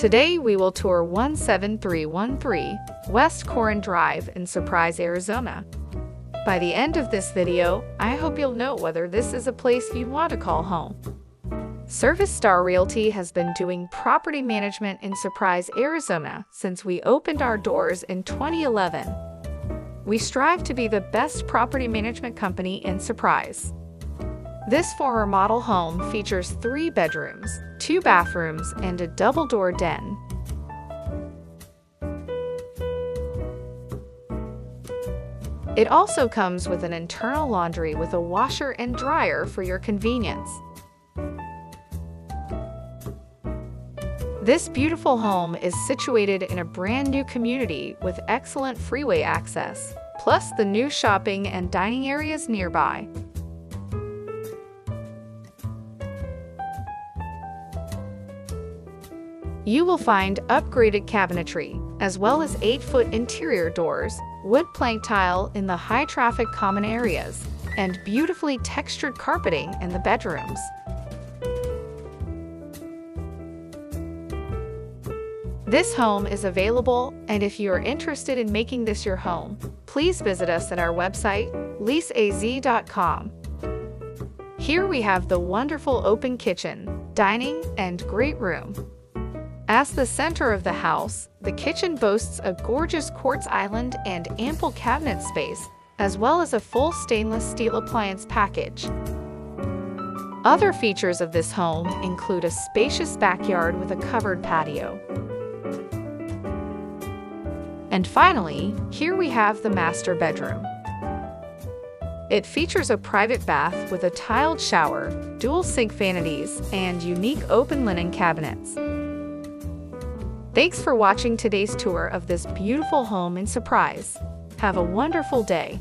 Today we will tour 17313 West Corrine Drive in Surprise, Arizona. By the end of this video, I hope you'll know whether this is a place you'd want to call home. Service Star Realty has been doing property management in Surprise, Arizona since we opened our doors in 2011. We strive to be the best property management company in Surprise. This former model home features three bedrooms, two bathrooms, and a double-door den. It also comes with an internal laundry with a washer and dryer for your convenience. This beautiful home is situated in a brand new community with excellent freeway access, plus the new shopping and dining areas nearby. You will find upgraded cabinetry, as well as 8-foot interior doors, wood plank tile in the high-traffic common areas, and beautifully textured carpeting in the bedrooms. This home is available, and if you are interested in making this your home, please visit us at our website, leaseaz.com. Here we have the wonderful open kitchen, dining, and great room. As the center of the house, the kitchen boasts a gorgeous quartz island and ample cabinet space, as well as a full stainless steel appliance package. Other features of this home include a spacious backyard with a covered patio. And finally, here we have the master bedroom. It features a private bath with a tiled shower, dual sink vanities, and unique open linen cabinets. Thanks for watching today's tour of this beautiful home in Surprise. Have a wonderful day.